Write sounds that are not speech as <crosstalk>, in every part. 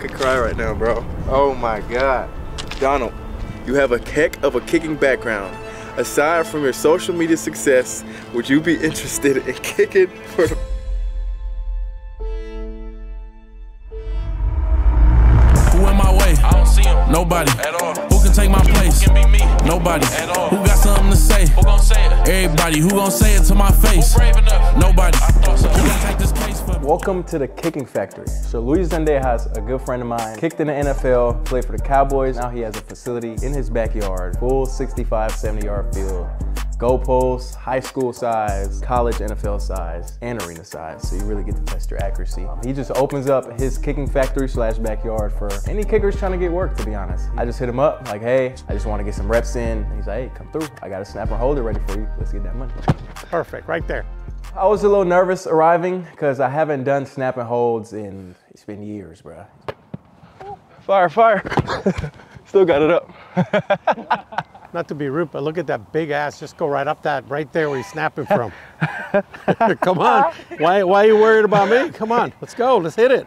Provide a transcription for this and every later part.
could cry right now, bro. Oh my God. Donald, you have a heck of a kicking background. Aside from your social media success, would you be interested in kicking for the Everybody. Who gon' say it to my face? Nobody. Welcome to the Kicking Factory. So Luis Zendejas, a good friend of mine, kicked in the NFL, played for the Cowboys. Now he has a facility in his backyard, full 65, 70 yard field. Goalposts, high school size, college NFL size, and arena size. So you really get to test your accuracy. Um, he just opens up his kicking factory slash backyard for any kickers trying to get work, to be honest. I just hit him up, like, hey, I just want to get some reps in. And he's like, hey, come through. I got a snapper holder ready for you. Let's get that money. Perfect, right there. I was a little nervous arriving because I haven't done snap and holds in, it's been years, bro. Fire, fire. <laughs> Still got it up. <laughs> Not to be rude, but look at that big ass. Just go right up that, right there where he's snapping from. <laughs> Come on. Why, why are you worried about me? Come on, let's go. Let's hit it.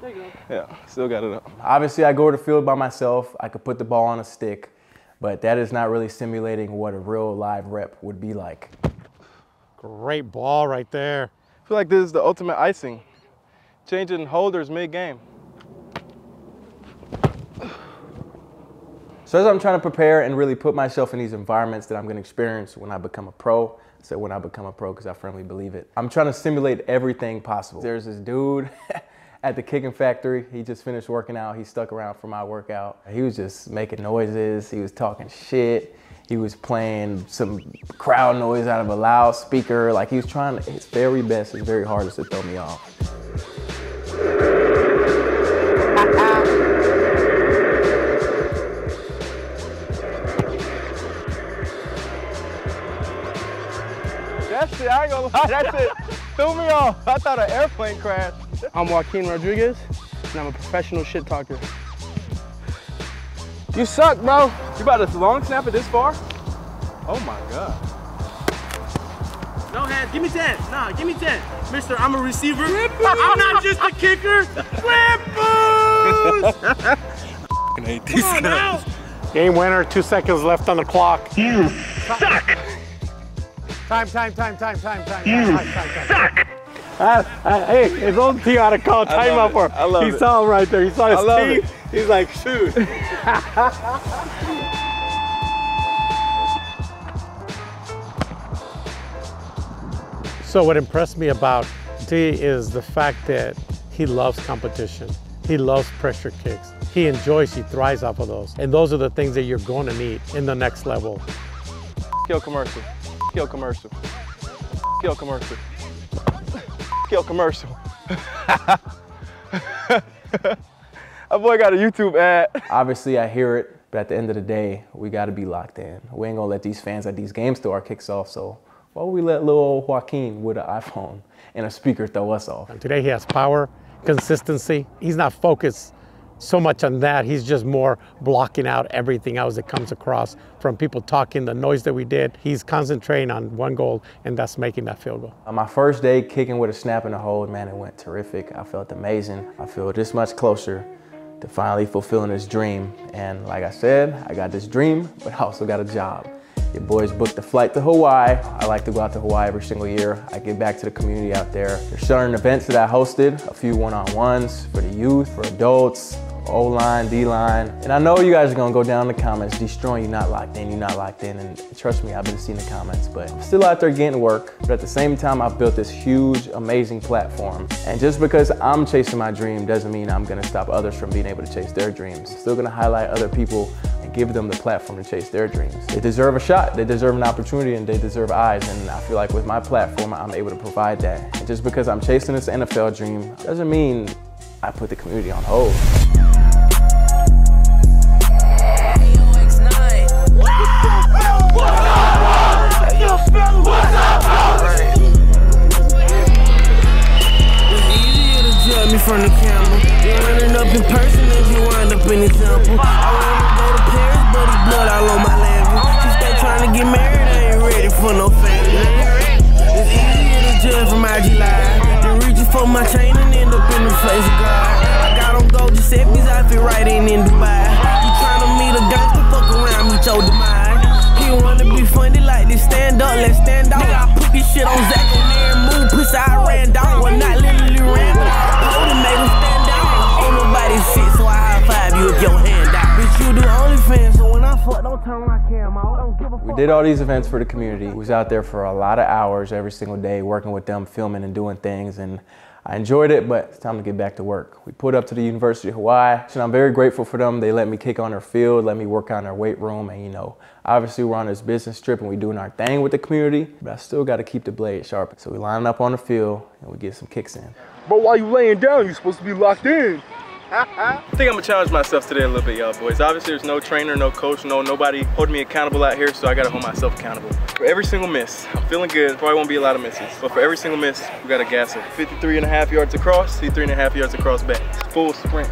There you go. Yeah, still got it up. Obviously, I go to the field by myself. I could put the ball on a stick, but that is not really simulating what a real live rep would be like. Great ball right there. I feel like this is the ultimate icing. Changing holders mid-game. So as I'm trying to prepare and really put myself in these environments that I'm gonna experience when I become a pro, I said when I become a pro because I firmly believe it. I'm trying to simulate everything possible. There's this dude <laughs> at the kicking factory. He just finished working out. He stuck around for my workout. He was just making noises. He was talking shit. He was playing some crowd noise out of a loudspeaker. Like he was trying his very best, his very hardest to throw me off. That's it, I ain't gonna lie, that's it. Threw me off. I thought an airplane crashed. I'm Joaquin Rodriguez, and I'm a professional shit talker. You suck, bro. You about to long snap it this far? Oh my God. No hands, give me 10. Nah, give me 10. Mister, I'm a receiver. I'm not just a kicker. I hate these guys. Game winner, two seconds left on the clock. You suck. Time, time, time, time, time, time, you time, time, time, suck. Uh, uh, hey, his own team had to call I timeout for it. I love He it. saw him right there. He saw his I love team. it. He's like, shoot. <laughs> So what impressed me about D is the fact that he loves competition. He loves pressure kicks. He enjoys, he thrives off of those. And those are the things that you're going to need in the next level. Kill commercial. Kill commercial. Kill commercial. Kill commercial. <laughs> That boy got a YouTube ad. Obviously, I hear it, but at the end of the day, we got to be locked in. We ain't gonna let these fans at these games throw our kicks off. So why would we let little old Joaquin with an iPhone and a speaker throw us off? Today he has power, consistency. He's not focused so much on that. He's just more blocking out everything else that comes across from people talking, the noise that we did. He's concentrating on one goal, and that's making that field goal. On my first day kicking with a snap and a hold, man, it went terrific. I felt amazing. I feel this much closer to finally fulfilling this dream. And like I said, I got this dream, but I also got a job. Your boys booked a flight to Hawaii. I like to go out to Hawaii every single year. I give back to the community out there. There's certain events that I hosted, a few one-on-ones for the youth, for adults, O-line, D-line. And I know you guys are gonna go down in the comments Deestroying you not locked in, you're not locked in. And trust me, I've been seeing the comments, but I'm still out there getting work. But at the same time, I've built this huge, amazing platform. And just because I'm chasing my dream doesn't mean I'm gonna stop others from being able to chase their dreams. Still gonna highlight other people and give them the platform to chase their dreams. They deserve a shot, they deserve an opportunity, and they deserve eyes. And I feel like with my platform, I'm able to provide that. And just because I'm chasing this NFL dream doesn't mean I put the community on hold. Stand up, let's stand out. Nigga, I put this shit on Zach on every move, pussy, I ran down. Well, not literally ran, but I told made him stand down. Ain't nobody shit, so I high five you with your hand out. Bitch, you do OnlyFans, so when I fuck, don't turn my cam out. Don't give a fuck. We did all these events for the community. We was out there for a lot of hours every single day, working with them, filming and doing things. And I enjoyed it, but it's time to get back to work. We put up to the University of Hawaii, and I'm very grateful for them. They let me kick on their field, let me work in their weight room, and you know, obviously we're on this business trip and we're doing our thing with the community, but I still got to keep the blade sharp. So we line up on the field and we get some kicks in. But while you laying down, you're supposed to be locked in. I think I'm gonna challenge myself today a little bit, y'all boys. Obviously, there's no trainer, no coach, no nobody holding me accountable out here, so I gotta hold myself accountable. For every single miss, I'm feeling good. Probably won't be a lot of misses, but for every single miss, we gotta gas it. 53 and a half yards across, 53 and a half yards across back. Full sprint.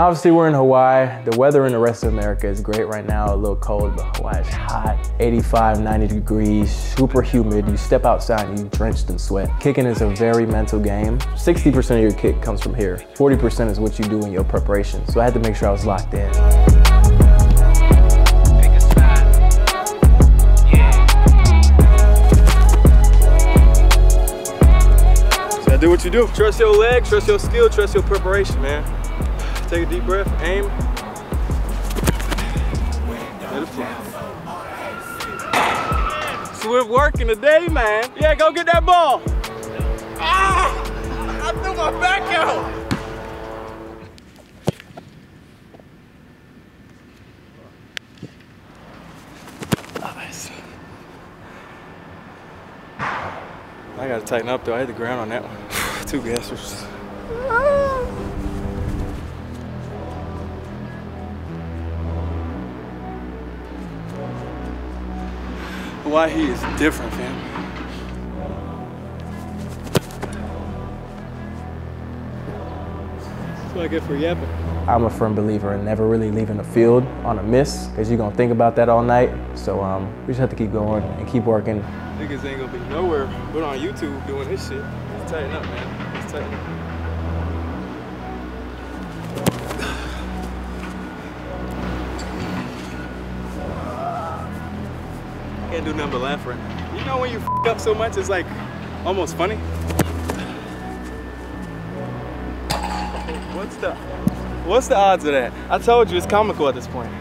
And obviously we're in Hawaii. The weather in the rest of America is great right now, a little cold, but Hawaii is hot. 85, 90 degrees, super humid. You step outside and you drenched in sweat. Kicking is a very mental game. 60% of your kick comes from here. 40% is what you do in your preparation. So I had to make sure I was locked in. Do what you do. Trust your legs, trust your skill, trust your preparation, man. Take a deep breath, aim. Let it fly. Swift working today, man. Yeah, go get that ball. Ah! I threw my back out. I gotta tighten up though. I hit the ground on that one. <sighs> Two gassers. Hawaii heat is different, fam. That's what I get for yapping. I'm a firm believer in never really leaving the field on a miss because you're gonna think about that all night. So um, we just have to keep going and keep working. Niggas ain't gonna be nowhere but on YouTube doing this shit. Let's tighten up, man. Let's tighten up. Can't do nothing but laugh right now. You know when you f up so much, it's like almost funny. What's the What's the odds of that? I told you it's comical at this point. <laughs>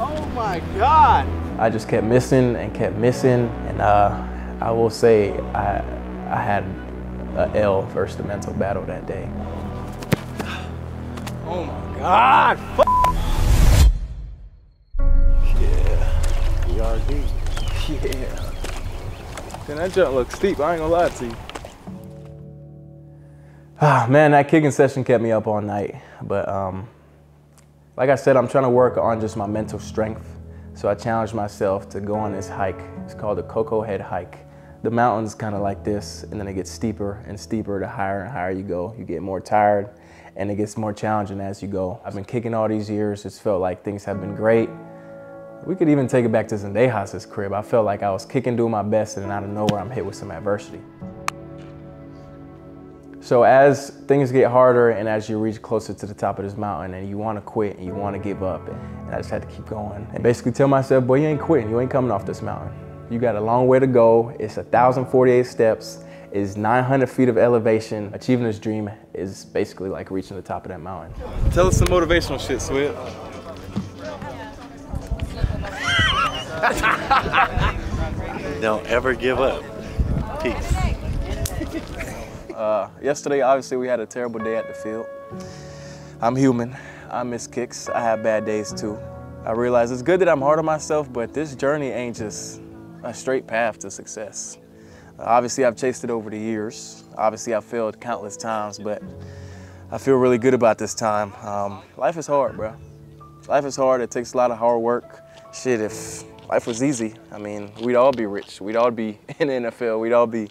Oh my god! I just kept missing and kept missing, and uh, I will say I I had a L versus the mental battle that day. Oh my god! Yeah. Then that jump looks steep, I ain't gonna lie to you. Ah, man, that kicking session kept me up all night. But um, like I said, I'm trying to work on just my mental strength. So I challenged myself to go on this hike. It's called the Koko Head Hike. The mountain's kind of like this, and then it gets steeper and steeper the higher and higher you go. You get more tired, and it gets more challenging as you go. I've been kicking all these years. It's felt like things have been great. We could even take it back to Zendejas' crib. I felt like I was kicking, doing my best, and then out of nowhere, I'm hit with some adversity. So as things get harder and as you reach closer to the top of this mountain and you want to quit and you want to give up, and I just had to keep going and basically tell myself, boy, you ain't quitting. You ain't coming off this mountain. You got a long way to go. It's 1,048 steps. It's 900 feet of elevation. Achieving this dream is basically like reaching the top of that mountain. Tell us some motivational shit, Sweat. <laughs> Don't ever give up. Peace. Uh, yesterday, obviously, we had a terrible day at the field. I'm human. I miss kicks. I have bad days too. I realize it's good that I'm hard on myself, but this journey ain't just a straight path to success. Uh, obviously, I've chased it over the years. Obviously, I've failed countless times, but I feel really good about this time. Um, life is hard, bro. Life is hard. It takes a lot of hard work. Shit, if life was easy, I mean, we'd all be rich. We'd all be <laughs> in the NFL. We'd all be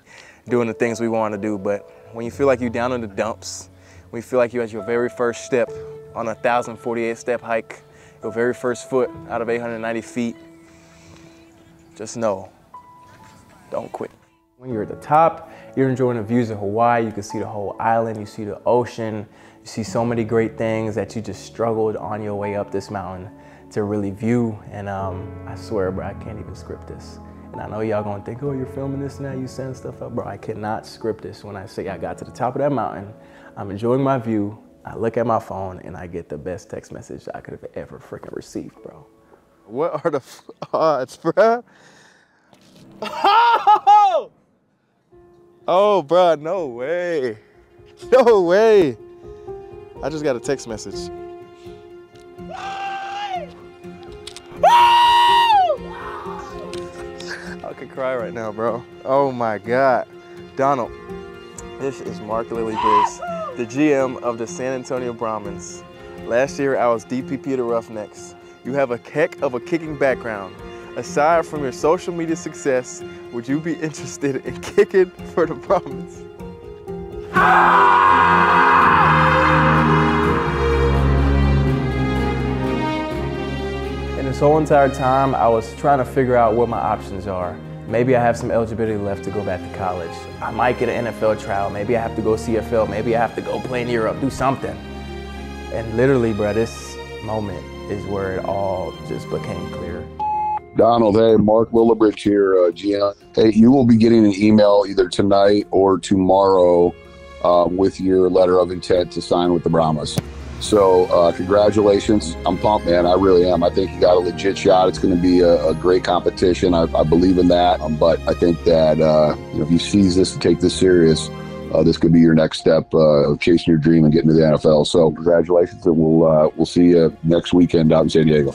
doing the things we want to do. But when you feel like you're down in the dumps, when you feel like you're at your very first step on a 1,048 step hike, your very first foot out of 890 feet, just know, don't quit. When you're at the top, you're enjoying the views of Hawaii. You can see the whole island, you see the ocean, you see so many great things that you just struggled on your way up this mountain to really view. And um, I swear, bro, I can't even script this. And I know y'all gonna think, oh, you're filming this now, you send stuff up. Bro, I cannot script this. When I say I got to the top of that mountain, I'm enjoying my view, I look at my phone and I get the best text message I could have ever freaking received, bro. What are the odds, <laughs> bro? <laughs> Oh, bro, no way. No way. I just got a text message. I could cry right now, bro. Oh my God. Donald, this is Mark Lillibridge, the GM of the San Antonio Brahmas. Last year, I was DPP of the Roughnecks. You have a heck of a kicking background. Aside from your social media success, would you be <laughs> interested in kicking for the Brahmas? And this whole entire time, I was trying to figure out what my options are. Maybe I have some eligibility left to go back to college. I might get an NFL trial. Maybe I have to go CFL. Maybe I have to go play in Europe, do something. And literally, bro, this moment is where it all just became clear. Donald, hey, Mark Lillibridge here, uh, GM. Hey, you will be getting an email either tonight or tomorrow uh, with your letter of intent to sign with the Brahmas. So, uh, congratulations. I'm pumped, man. I really am. I think you got a legit shot. It's going to be a, a, great competition. I, I, believe in that. Um, but I think that uh, you know, if you seize this and take this serious, uh, this could be your next step uh, of chasing your dream and getting to the NFL. So, congratulations, and we'll uh, we'll see you next weekend out in San Diego.